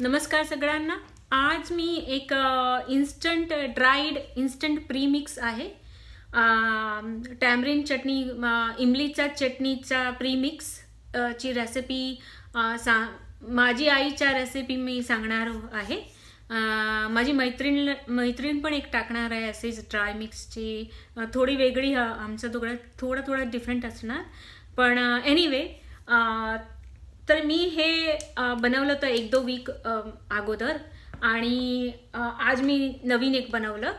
नमस्कार सगळ्यांना. आज मी एक इन्स्टंट ड्राईड इन्स्टंट प्रीमिक्स आहे. टॅमरिन चटणी इमलीचा चटणीचा प्रीमिक्स ची रेसिपी सा माझी आईच्या रेसिपी मी सांगणार आहे. माझी मैत्रीण मैत्रीण पण एक टाकणार आहे असेच ड्राय मिक्सची थोडी वेगळी आमचं दोघं थोडं थोडं डिफरंट असणार. पण एनिवे तर मी हे बनवलं होतं एक दो वीक अगोदर. आणि आज मी नवीन एक बनवलं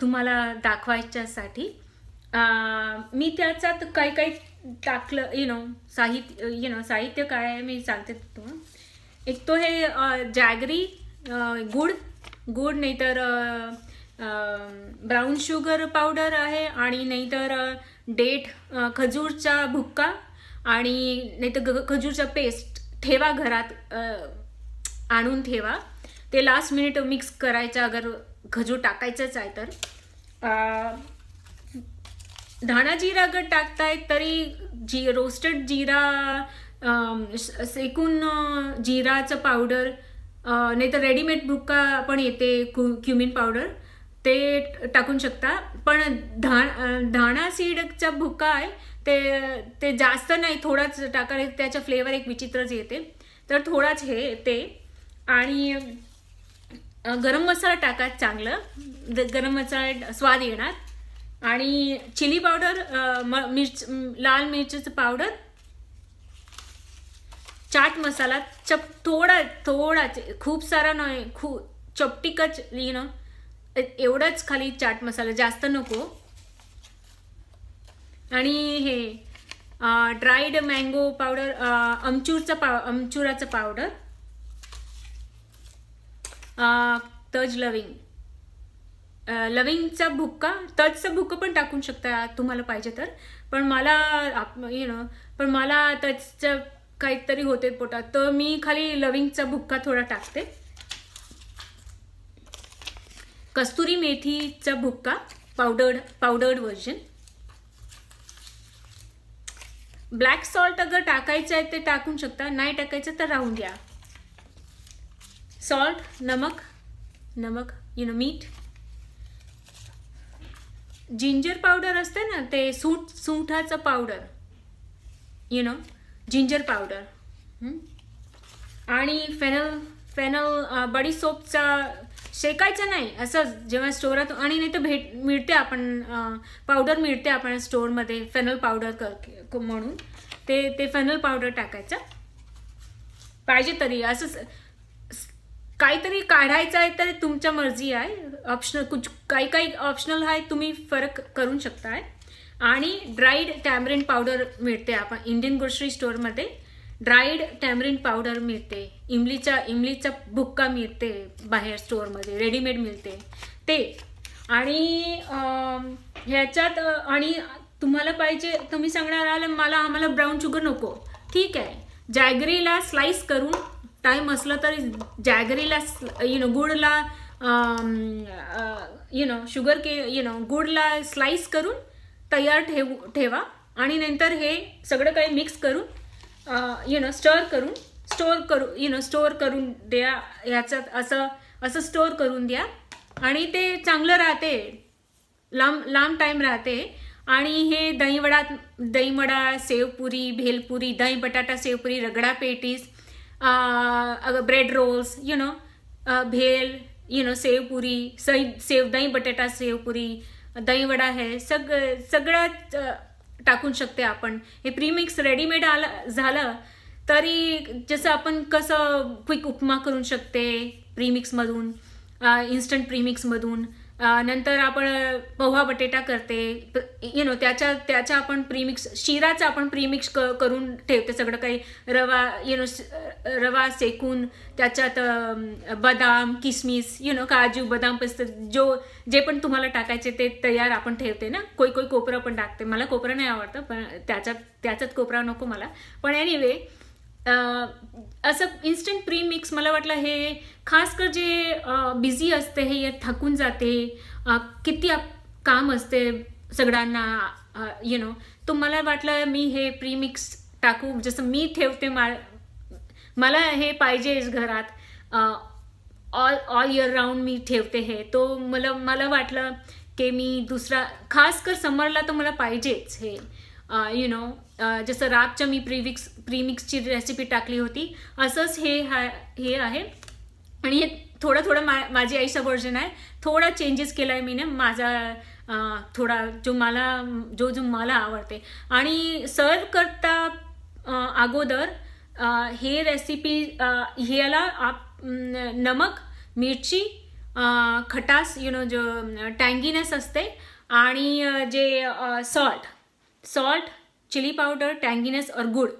तुम्हाला दाखवायच्यासाठी. मी त्याच्यात काही काही टाकलं यु नो साहित्य यु नो साहित्य काय आहे मी सांगते तुम्हाला. एक तो हे जॅगरी गुड गुड नाहीतर ब्राऊन शुगर पावडर आहे आणि नाहीतर डेट खजूरचा भुक्का. आणि नाहीतर ग खजूरचा पेस्ट ठेवा घरात आणून ठेवा. ते लास्ट मिनिट मिक्स करायचं अगर खजूर टाकायचंच आहे तर. धाणा जिरा अगर टाकताय तरी जी रोस्टेड जिरा सेकून जिराचं पावडर नाही नाहीतर रेडीमेड भुक्का पण येते क्यु क्युमिन पावडर ते टाकून शकता. पण धा धाणा सीडचा भुक्का आहे ते ते जास्त नाही थोडाच टाकायला त्याचा फ्लेवर एक विचित्रच येते. तर थोडाच हे ते. आणि गरम मसाला टाका चांगलं. द- गरम मसाला स्वाद येणार. आणि चिली पावडर म- मिर्च लाल मिरचीचं पावडर चाट मसाला चप थोडा थोडा खूप सारा नाही खूप चपटीकच लिहिणं एवढाच एवढंच खाली चाट मसाला जास्त नको. आणि हे ड्राईड मँगो पावडर अमचूरचं पाव अमचुराचं पावडर तज लविंग लविंगचा भुक्का तजचा भुक्का पण टाकून शकता तुम्हाला पाहिजे तर. पण मला यु नो पण मला तजचं काहीतरी होते पोटात. तर मी खाली लविंगचा भुक्का थोडा टाकते. कस्तुरी मेथीचा भुक्का powdered powdered version black salt अगर टाकायचं आहे ते टाकून शकता नाही टाकायचं तर राहून द्या. सॉल्ट नमक नमक यु नो मीठ जिंजर पावडर असते ना ते सूट सुंठाचं powder you know ginger powder आणि फेनल फेनल बडी सोपचा शेकायचं नाही असं जेव्हा स्टोरात आणि नाही तर भेट मिळते आपण पावडर मिळते आपण स्टोअरमध्ये फेनल पावडर कर म्हणून. ते ते फेनल पावडर टाकायचं. पाहिजे तरी असं काहीतरी काढायचं आहे तर तुमच्या मर्जी आहे. ऑप्शनल कुछ काही काही ऑप्शनल आहे तुम्ही फरक करू शकताय. आणि ड्राईड टॅमरिन पावडर मिळते आपण इंडियन ग्रोसरी स्टोअरमध्ये ड्राईड टॅमरिन पावडर मिळते. इमलीचा इमलीचा भुक्का मिळते बाहेर स्टोअरमध्ये रेडीमेड मिळते. ते. आणि ह्याच्यात आणि तुम्हाला पाहिजे तुम्ही सांगणार आलं मला आम्हाला ब्राऊन शुगर नको. ठीक आहे. जॅगरीला स्लाइस करून टाईम असलं तरी जॅगरीला यु नो गुडला यु नो शुगर के यु नो गुडला स्लाइस करून तयार ठेवू ठेवा. आणि नंतर हे सगळं काही मिक्स करून यु नो स्टर करून स्टोअर करू यु नो स्टोअर करून द्या ह्याच्यात असं असं स्टोअर करून द्या. आणि ते चांगलं राहते. लांब लांब टाईम राहते. आणि हे दहीवडा दहीवडा सेवपुरी भेलपुरी दही बटाटा sevpuri ragda patties bread rolls you know bhel you know sevpuri Sai save दही बटाटा सेवपुरी दहीवडा हे सग सगळ्यात टाकून शकते आपण. हे प्रीमिक्स रेडीमेड आलं झालं तरी जसं आपण कसं क्विक उपमा करू शकते प्रीमिक्समधून इन्स्टंट प्रीमिक्समधून नंतर आपण पोहा बटेटा करते. यु नो त्याच्या त्याच्या आपण प्रीमिक्स शिराचं आपण प्रीमिक्स क करून ठेवते सगळं काही. रवा यु नो रवा सेकून त्याच्यात बदाम किसमिस यु नो काजू बदाम पिस्त जो जे पण तुम्हाला टाकायचे ते तयार आपण ठेवते ना. कोई कोई कोपरं पण टाकते. मला कोपरं नाही आवडतं पण त्याच्यात त्याच्यात कोपरा नको मला. पण एनिवे असं इन्स्टंट प्री मिक्स मला वाटलं हे खास कर जे बिझी असते हे थकून जाते किती काम असते सगळ्यांना यु नो तो मला वाटलं मी हे प्रीमिक्स टाकू जसं मी ठेवते मा मला हे पाहिजेच घरात ऑल ऑल इयर राऊंड मी ठेवते हे. तो मला मला वाटलं की मी दुसरा खास कर समरला तर मला पाहिजेच हे यु नो जसं रापच्या मी प्रीमिक्स प्रीमिक्सची रेसिपी टाकली होती असंच हे हा हे आहे. आणि हे थोडं थोडं मा माझी आईचं वर्जन आहे. थोडा चेंजेस केला आहे मी ना माझा थोडा जो मला जो जो मला आवडते. आणि सर्व करता अगोदर हे रेसिपी ह्याला आप नमक मिरची खटास यु नो जो टँगीनेस असते. आणि जे salt salt chilli powder tanginess और गुड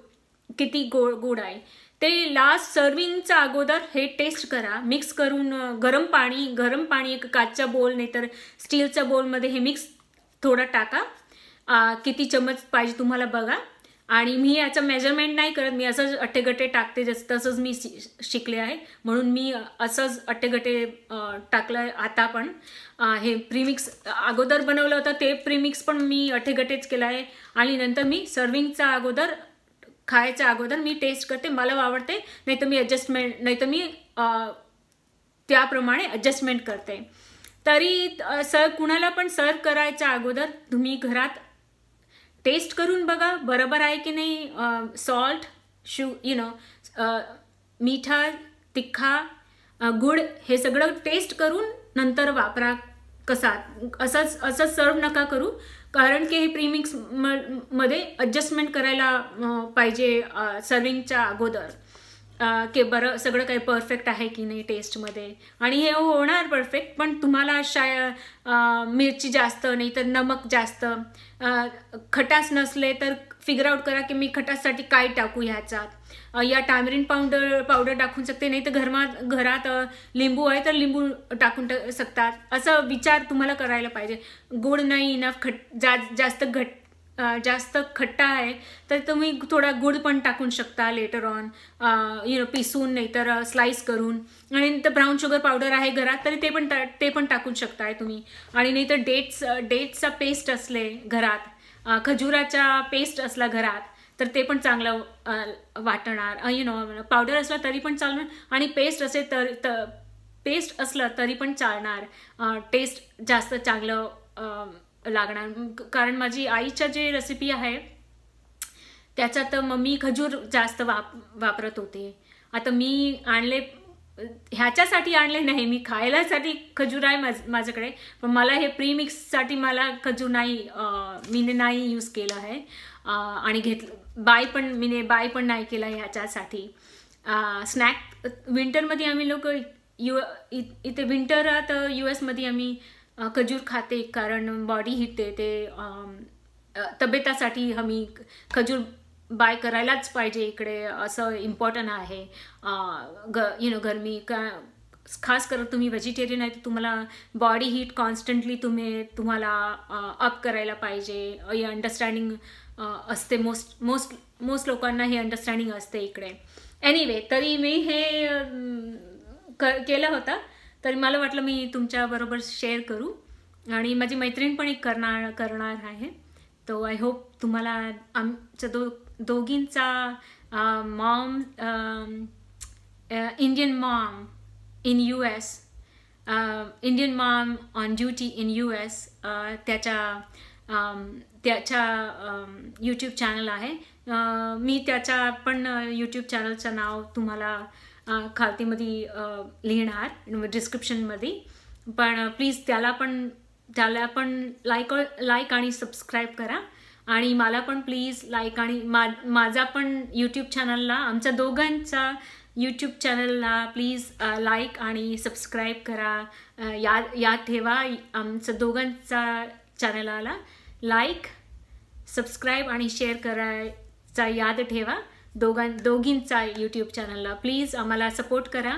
किती गोड गोड आहे. ते लास्ट सर्विंगचा अगोदर हे टेस्ट करा. मिक्स करून गरम पाणी गरम पाणी एक काचच्या बोल नाही तर स्टीलच्या बोलमध्ये हे मिक्स थोडं टाका. किती चमच पाहिजे तुम्हाला बघा. आणि मी याचं मेजरमेंट नाही करत. मी असंच अट्टेगटे टाकते जसं तसंच मी शिकले आहे. म्हणून मी असंच अट्टेगटे टाकलं आता पण. हे प्रीमिक्स अगोदर बनवलं होतं ते प्रीमिक्स पण मी अट्टेगटेच केलं आहे. आणि नंतर मी सर्विंगचा अगोदर खायच्या अगोदर मी टेस्ट करते. मला आवडते नाही तर मी ॲडजस्टमेंट नाही तर मी त्याप्रमाणे ॲडजस्टमेंट करते. तरी सर कुणाला पण सर्व करायच्या अगोदर तुम्ही घरात टेस्ट करून बघा बरोबर आहे की नाही सॉल्ट शू यु नो मिठा तिखा गुड हे सगळं टेस्ट करून नंतर वापरा कसा. असंच असंच सर्व नका करू कारण की हे प्रीमिक्स म मध्ये ॲडजस्टमेंट करायला पाहिजे सर्विंगच्या अगोदर. की बरं सगळं काही परफेक्ट आहे की नाही टेस्टमध्ये आणि हे होणार परफेक्ट पण तुम्हाला शाय मिरची जास्त नाही तर नमक जास्त खटास नसले तर फिगर आउट करा की मी खटाससाठी काय टाकू ह्याच्यात या टॅमरिन पावडर पावडर टाकून शकते नाही तर घरात घरात लिंबू आहे तर लिंबू टाकून ट शकतात. असं विचार तुम्हाला करायला पाहिजे. गोड नाही इनफ खट जा जास्त घट जास्त खट्टा आहे तर तुम्ही थोडा गुड पण टाकून शकता लेटर ऑन यु नो पिसून नाही तर स्लाईस करून. आणि नंतर ब्राऊन शुगर पावडर आहे घरात तरी ते पण ते पण टाकून शकताय तुम्ही. आणि नाही तर डेट्स डेट्सचा पेस्ट असले घरात खजुराचा पेस्ट असला घरात तर ते पण चांगलं वाटणार. यु नो पावडर असला तरी पण चालणार आणि पेस्ट असेल तर पेस्ट असलं तरी पण चालणार. टेस्ट जास्त चांगलं लागणार. कारण माझी आईच्या जे रेसिपी आहे त्याच्यात मम्मी खजूर जास्त वाप वापरत होते. आता मी आणले ह्याच्यासाठी आणले नाही मी खायलासाठी खजूर आहे माझ माझ्याकडे. पण मला हे प्रीमिक्ससाठी मला खजूर नाही मीने नाही यूज केलं आहे. आणि घेतलं बाय पण मीने बाय पण नाही केला ह्याच्यासाठी. स्नॅक विंटरमध्ये आम्ही लोक यू इथे विंटरात यू एसमध्ये आम्ही खजूर खाते कारण बॉडी हिटते ते तब्येतासाठी आम्ही खजूर बाय करायलाच पाहिजे इकडे. असं इम्पॉर्टंट आहे. ग यु नो गरमी. का खास करून तुम्ही व्हेजिटेरियन आहे तर तुम्हाला बॉडी हीट कॉन्स्टंटली तुम्ही तुम्हाला अप करायला पाहिजे. हे अंडरस्टँडिंग असते मोस्ट मोस्ट मोस्ट लोकांना हे अंडरस्टँडिंग असते इकडे. एनिवे तरी मी हे क केलं होतं. तर मला वाटलं मी तुमच्याबरोबर शेअर करू. आणि माझी मैत्रीण पण एक करणार करणार आहे. तो आय होप तुम्हाला आमच्या दो दोघींचा mom Indian mom in U S Indian mom on duty in U S त्याच्या त्याच्या यूट्यूब चॅनल आहे. मी त्याच्या पण यूट्यूब चॅनलचं नाव तुम्हाला खालतीमध्ये लिहिणार डिस्क्रिप्शनमध्ये पण प्लीज त्याला पण त्याला पण लाईक लाईक आणि सबस्क्राईब करा. आणि मला पण प्लीज लाईक आणि मा माझा पण यूट्यूब चॅनलला आमच्या दोघांचा यूट्यूब चॅनलला प्लीज लाईक आणि सबस्क्राईब करा. याद याद ठेवा आमच्या दोघांचा चॅनलाला लाईक सबस्क्राईब आणि शेअर करायचा याद ठेवा. दोघां दोघींचा यूट्यूब चॅनलला प्लीज आम्हाला सपोर्ट करा.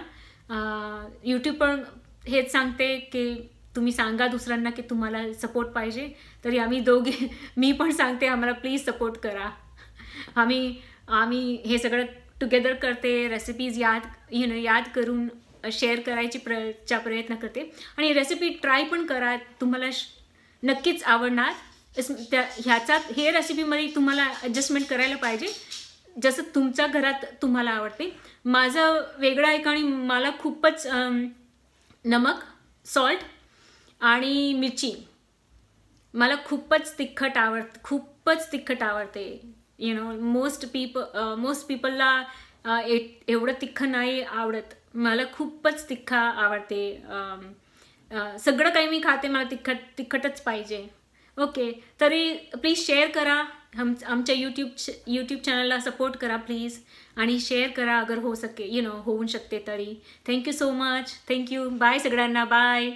यूट्यूब पण हेच सांगते की तुम्ही सांगा दुसऱ्यांना की तुम्हाला सपोर्ट पाहिजे. तरी आम्ही दोघे मी पण सांगते आम्हाला प्लीज सपोर्ट करा. आम्ही आम्ही हे सगळं टुगेदर करते रेसिपीज याद यु नो याद करून शेअर करायची प्र चा प्रयत्न करते. आणि रेसिपी ट्राय पण करा. तुम्हाला नक्कीच आवडणार. त्या ह्याचा हे रेसिपीमध्ये तुम्हाला ॲडजस्टमेंट करायला पाहिजे. जसं तुमच्या घरात तुम्हाला आवडते. माझं वेगळं आहे आणि मला खूपच नमक सॉल्ट आणि मिरची मला खूपच तिखट आवडत खूपच तिखट आवडते. You know most people most पीपलला एवढं तिखट नाही आवडत. मला खूपच तिखा आवडते. सगळं काही मी खाते मला तिखट तिखटच पाहिजे. ओके तरी प्लीज शेअर करा. हम आमच्या यूट्यूब यूट्यूब चॅनलला सपोर्ट करा प्लीज आणि शेअर करा अगर हो सके यु नो होऊ शकते तरी. Thank you so much thank you bye सगळ्यांना. बाय